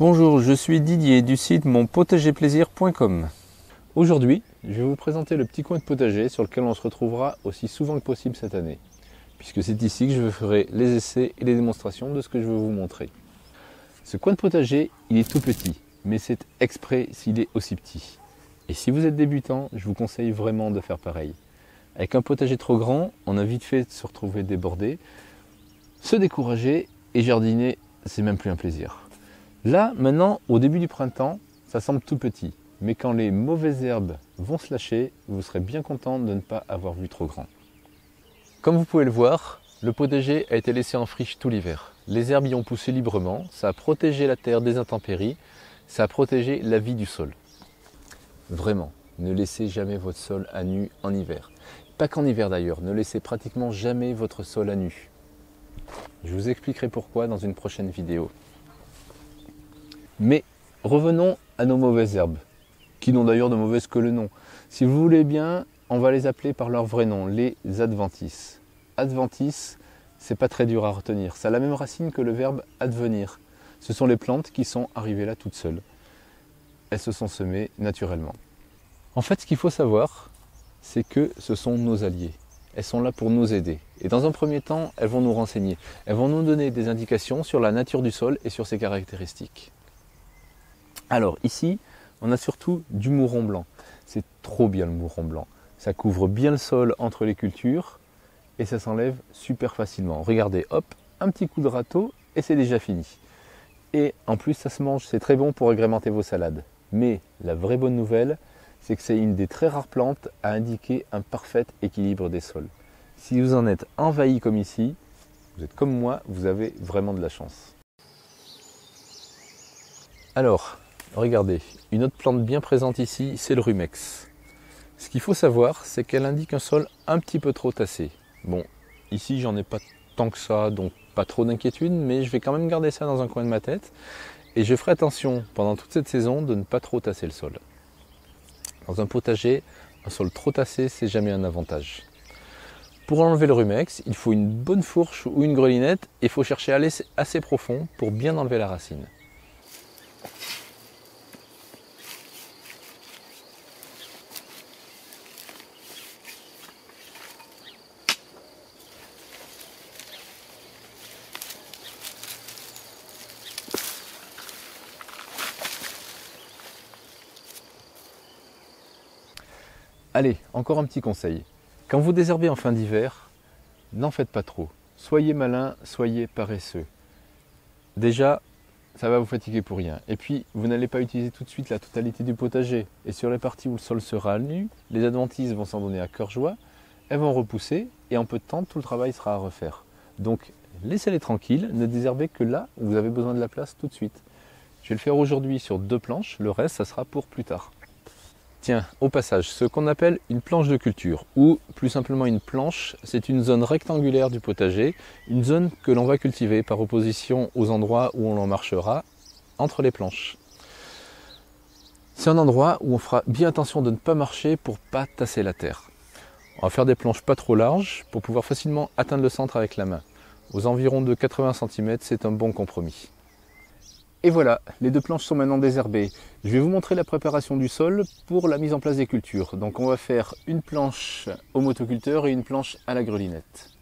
Bonjour, je suis Didier du site monpotagerplaisir.com. Aujourd'hui, je vais vous présenter le petit coin de potager sur lequel on se retrouvera aussi souvent que possible cette année, puisque c'est ici que je ferai les essais et les démonstrations de ce que je veux vous montrer. Ce coin de potager, il est tout petit, mais c'est exprès s'il est aussi petit. Et si vous êtes débutant, je vous conseille vraiment de faire pareil. Avec un potager trop grand, on a vite fait de se retrouver débordé, se décourager et jardiner, c'est même plus un plaisir. Là, maintenant, au début du printemps, ça semble tout petit. Mais quand les mauvaises herbes vont se lâcher, vous serez bien content de ne pas avoir vu trop grand. Comme vous pouvez le voir, le potager a été laissé en friche tout l'hiver. Les herbes y ont poussé librement, ça a protégé la terre des intempéries, ça a protégé la vie du sol. Vraiment, ne laissez jamais votre sol à nu en hiver. Pas qu'en hiver d'ailleurs, ne laissez pratiquement jamais votre sol à nu. Je vous expliquerai pourquoi dans une prochaine vidéo. Mais revenons à nos mauvaises herbes, qui n'ont d'ailleurs de mauvaises que le nom. Si vous voulez bien, on va les appeler par leur vrai nom, les adventices. Adventis, c'est pas très dur à retenir. Ça a la même racine que le verbe advenir. Ce sont les plantes qui sont arrivées là toutes seules. Elles se sont semées naturellement. En fait, ce qu'il faut savoir, c'est que ce sont nos alliés. Elles sont là pour nous aider. Et dans un premier temps, elles vont nous renseigner. Elles vont nous donner des indications sur la nature du sol et sur ses caractéristiques. Alors ici, on a surtout du mouron blanc. C'est trop bien le mouron blanc. Ça couvre bien le sol entre les cultures et ça s'enlève super facilement. Regardez, hop, un petit coup de râteau et c'est déjà fini. Et en plus, ça se mange, c'est très bon pour agrémenter vos salades. Mais la vraie bonne nouvelle, c'est que c'est une des très rares plantes à indiquer un parfait équilibre des sols. Si vous en êtes envahi comme ici, vous êtes comme moi, vous avez vraiment de la chance. Alors, Regardez, une autre plante bien présente ici, c'est le rumex. Ce qu'il faut savoir, c'est qu'elle indique un sol un petit peu trop tassé. Bon, ici j'en ai pas tant que ça, donc pas trop d'inquiétude, mais je vais quand même garder ça dans un coin de ma tête. Et je ferai attention pendant toute cette saison de ne pas trop tasser le sol. Dans un potager, un sol trop tassé, c'est jamais un avantage. Pour enlever le rumex, il faut une bonne fourche ou une grelinette et il faut chercher à aller assez profond pour bien enlever la racine. Allez, encore un petit conseil. Quand vous désherbez en fin d'hiver, n'en faites pas trop. Soyez malin, soyez paresseux. Déjà, ça va vous fatiguer pour rien. Et puis, vous n'allez pas utiliser tout de suite la totalité du potager. Et sur les parties où le sol sera nu, les adventices vont s'en donner à cœur joie, elles vont repousser, et en peu de temps, tout le travail sera à refaire. Donc, laissez-les tranquilles, ne désherbez que là où vous avez besoin de la place tout de suite. Je vais le faire aujourd'hui sur deux planches, le reste, ça sera pour plus tard. Tiens, au passage, ce qu'on appelle une planche de culture, ou plus simplement une planche, c'est une zone rectangulaire du potager, une zone que l'on va cultiver par opposition aux endroits où on en marchera entre les planches. C'est un endroit où on fera bien attention de ne pas marcher pour pas tasser la terre. On va faire des planches pas trop larges pour pouvoir facilement atteindre le centre avec la main. Aux environs de 80 cm, c'est un bon compromis. Et voilà, les deux planches sont maintenant désherbées. Je vais vous montrer la préparation du sol pour la mise en place des cultures. Donc on va faire une planche au motoculteur et une planche à la grelinette.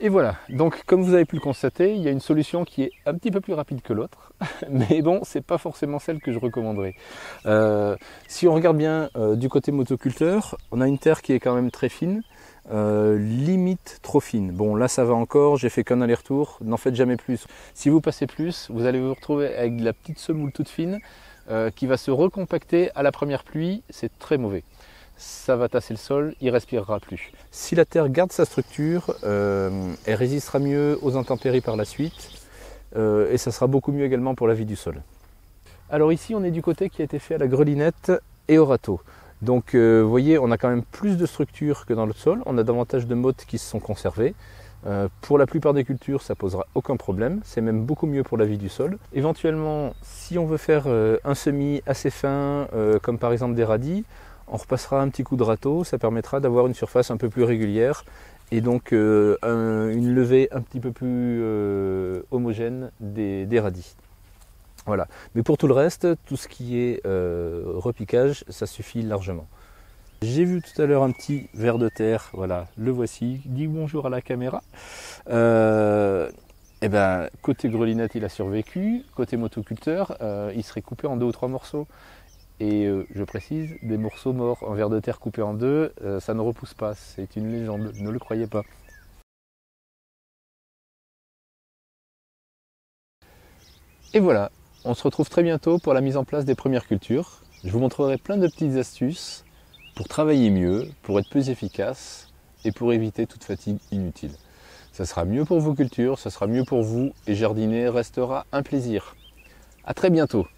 Et voilà, donc comme vous avez pu le constater, il y a une solution qui est un petit peu plus rapide que l'autre, mais bon, c'est pas forcément celle que je recommanderais. Euh, si on regarde bien euh, du côté motoculteur, on a une terre qui est quand même très fine, euh, limite trop fine. Bon, là ça va encore, j'ai fait qu'un aller-retour, n'en faites jamais plus. Si vous passez plus, vous allez vous retrouver avec de la petite semoule toute fine qui va se recompacter à la première pluie, c'est très mauvais ça va tasser le sol, il respirera plus. Si la terre garde sa structure, euh, elle résistera mieux aux intempéries par la suite euh, et ça sera beaucoup mieux également pour la vie du sol. Alors ici on est du côté qui a été fait à la grelinette et au râteau. Donc euh, vous voyez, on a quand même plus de structure que dans le sol, on a davantage de mottes qui se sont conservées. Pour la plupart des cultures, ça posera aucun problème, c'est même beaucoup mieux pour la vie du sol. Éventuellement, si on veut faire un semis assez fin, comme par exemple des radis, on repassera un petit coup de râteau, ça permettra d'avoir une surface un peu plus régulière et donc une levée un petit peu plus homogène des radis. Voilà. Mais pour tout le reste, tout ce qui est euh, repiquage, ça suffit largement. J'ai vu tout à l'heure un petit ver de terre, voilà, le voici, dis bonjour à la caméra. Euh, eh ben, côté grelinette, il a survécu, côté motoculteur, euh, il serait coupé en deux ou trois morceaux. Et je précise, des morceaux morts en ver de terre coupé en deux, ça ne repousse pas, c'est une légende, ne le croyez pas. Et voilà, on se retrouve très bientôt pour la mise en place des premières cultures. Je vous montrerai plein de petites astuces pour travailler mieux, pour être plus efficace et pour éviter toute fatigue inutile. Ça sera mieux pour vos cultures, ça sera mieux pour vous et jardiner restera un plaisir. A très bientôt